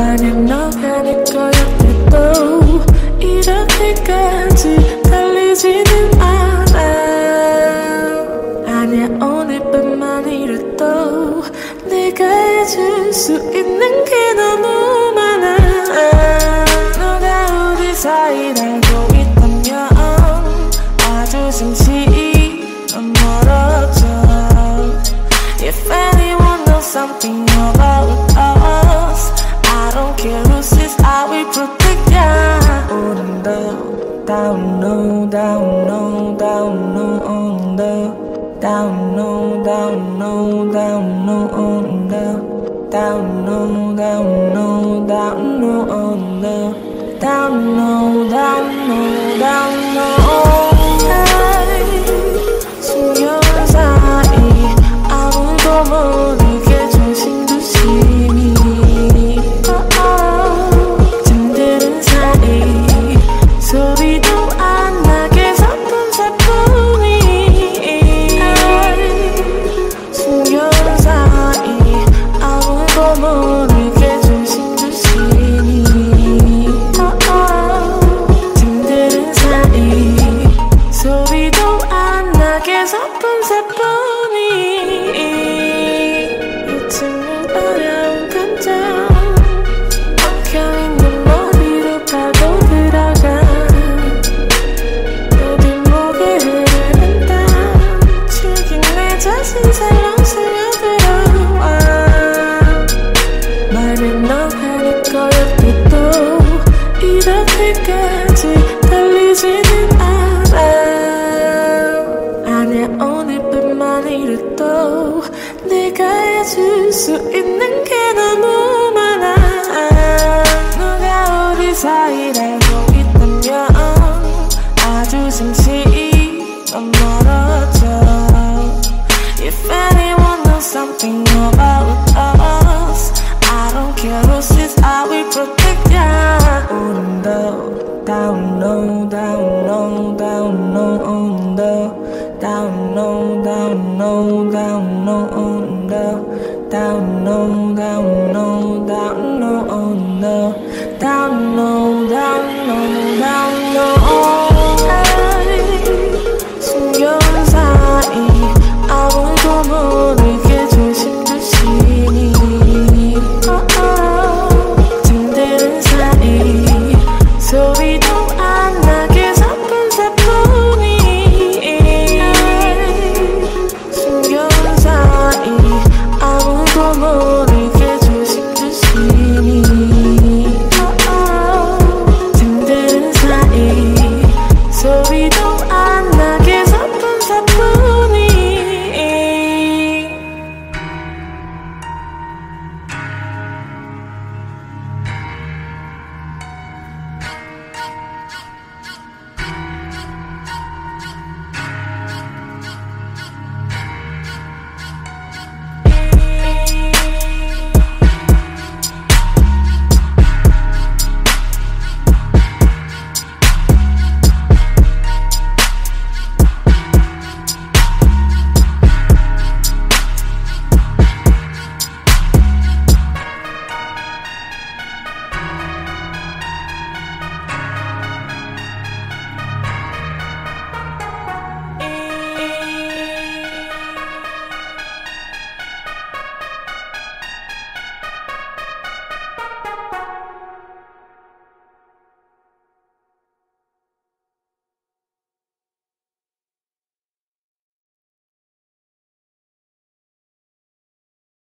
나는 너만의 거였는데도 이렇게까지 달리지는 않아. 아니야 오늘뿐만이라도 내가 해줄 수 있는 게 너무 많아. 너가 우리 사이 알고 있다면 아주 잠시 넌 멀어져. If anyone knows something about Carousel is we protect ya. Oh, down, down, no, down, no, down, no, on the down, no, down, no, down, no, on the down, no, down, no, down, no, on the down, no, down, no, down. 해줄 수 있는 게 너무 많아 누가 우리 사이를 알고 있다면 아주 잠시 넌 멀어져 If anyone knows something about us I don't care who says I will protect ya 우린 더 down low down low down low on the down low down low down low on the down down